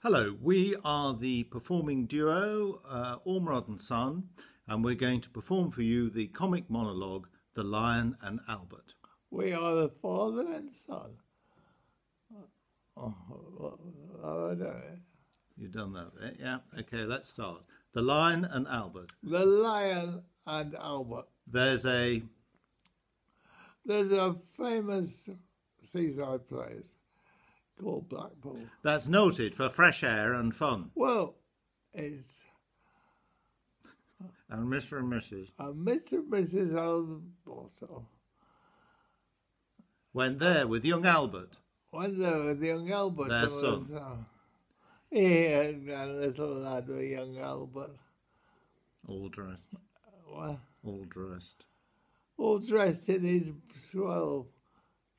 Hello, we are the performing duo, uh, Ormerod and Son, and we're going to perform for you the comic monologue, The Lion and Albert. We are the father and son. Oh, oh, no. You've done that bit, yeah? Okay, let's start. The Lion and Albert. The Lion and Albert. There's a There's a famous seaside place called Blackpool. that's noted for fresh air and fun. Well, it's And Mr. and Mrs. a Mr. and Mrs. Albotto. went there with young Albert. When there with young Albert, Their there was, son. uh, he and a little lad with young Albert. All dressed. Well, All dressed. all dressed in his swell,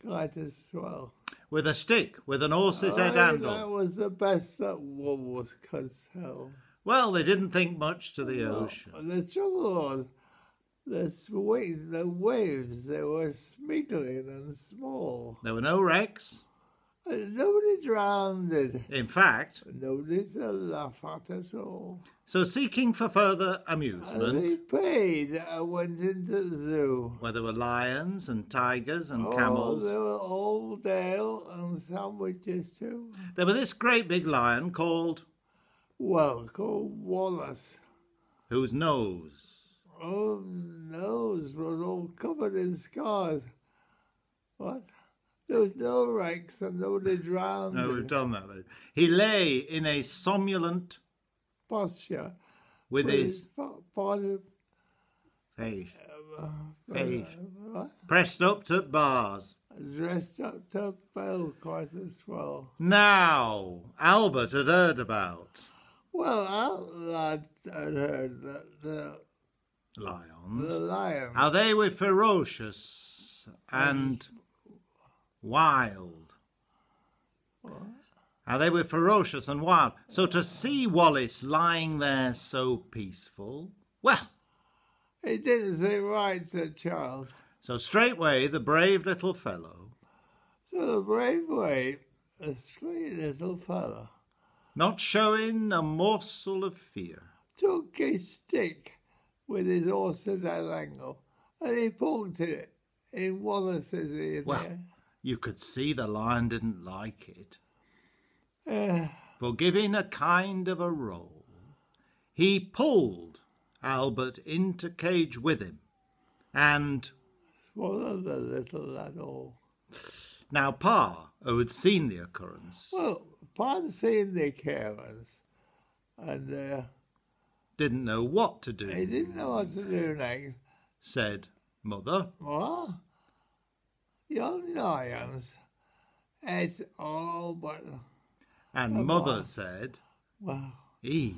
kind of swell. With a stick, with an horse's head Aye, handle. That was the best that was could sell. Well, they didn't think much to the ocean. The trouble was, the waves, the waves, they were smiggling and small. There were no wrecks. Nobody drowned it. In fact, Nobody to laugh at at all. so seeking for further And they amusement, paid and went into the zoo. where there were lions and tigers and Oh, camels, there were old ale and sandwiches too. there was this great big lion called Well, called Wallace. whose nose Oh, nose was all covered in scars. What? There was no wrecks and nobody drowned. No, we've done that. He lay in a somnolent posture. with with his part face uh, Face. pressed up to bars. dressed up to bell quite as well. Now, Albert had heard about Well, lad had heard that the, lions, the lions, how they were ferocious and wild. How they were ferocious and wild. So to see Wallace lying there so peaceful, well, he didn't seem right the child. so straightway the brave little fellow, So the brave way, the sweet little fellow, not showing a morsel of fear, took his stick with his horse at that angle and he poked it in Wallace's ear. Well. You could see the lion didn't like it. Uh, For giving a kind of a roll, he pulled Albert into cage with him. And swallowed the little lad all. now Pa, who had seen the occurrence, Well, upon seeing the occurrence, and uh, didn't know what to do. he didn't know what to do next. said Mother. What? Young lions, it's all but, And Mother said, well, "Ee,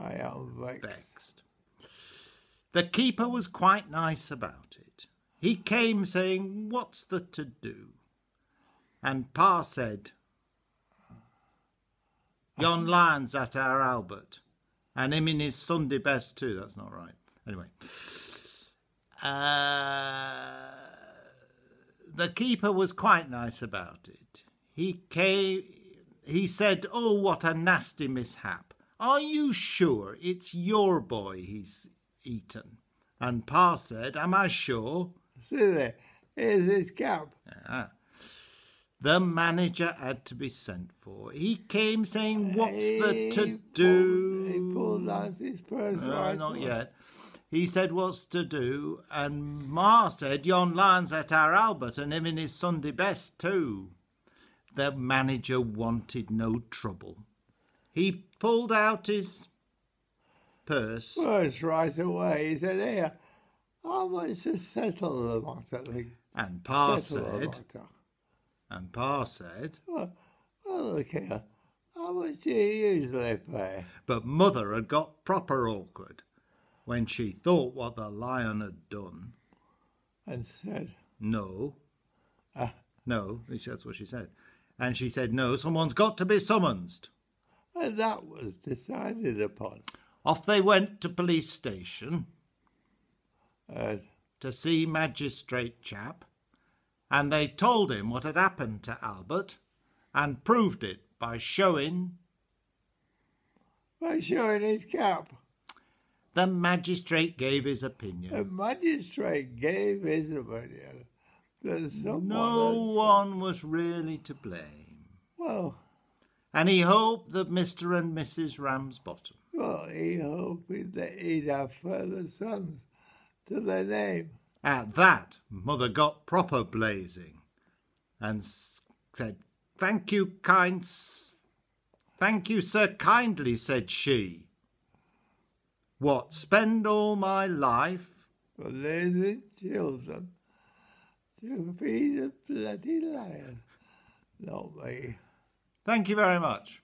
I am vexed. vexed. The keeper was quite nice about it. He came saying, What's the to do? And Pa said, Yon lion's at our Albert, and him in his Sunday best too. That's not right. Anyway. Uh, the keeper was quite nice about it. He came, he said, Oh, what a nasty mishap. Are you sure it's your boy he's eaten? And Pa said, Am I sure? See there, here's his cap. Ah. The manager had to be sent for. He came saying, What's the He to pulled- do? He pulled out his purse No, right not yet. He said, What's to do? And Ma said, Yon lion's at our Albert and him in his Sunday best too. The manager wanted no trouble. He pulled out his purse Purse right away. He said, here, how much to settle the matter? And Pa settle said, and Pa said, Well, well, look here. How much do you usually pay? but Mother had got proper awkward when she thought what the lion had done. And said, No, ah, no, that's what she said. And she said, No, someone's got to be summoned. and that was decided upon. Off they went to police station And to see magistrate chap, and they told him what had happened to Albert, and proved it by showing by showing his cap. The magistrate gave his opinion. The magistrate gave his opinion No one was really to blame. Well, And he hoped that Mr. and Mrs. Ramsbottom well, he hoped that he'd have further sons to their name. At that, mother got proper blazing and said, Thank you, kind. Thank you, sir, kindly, said she. What, spend all my life? for lazy children to feed a bloody lion. Not me. Thank you very much.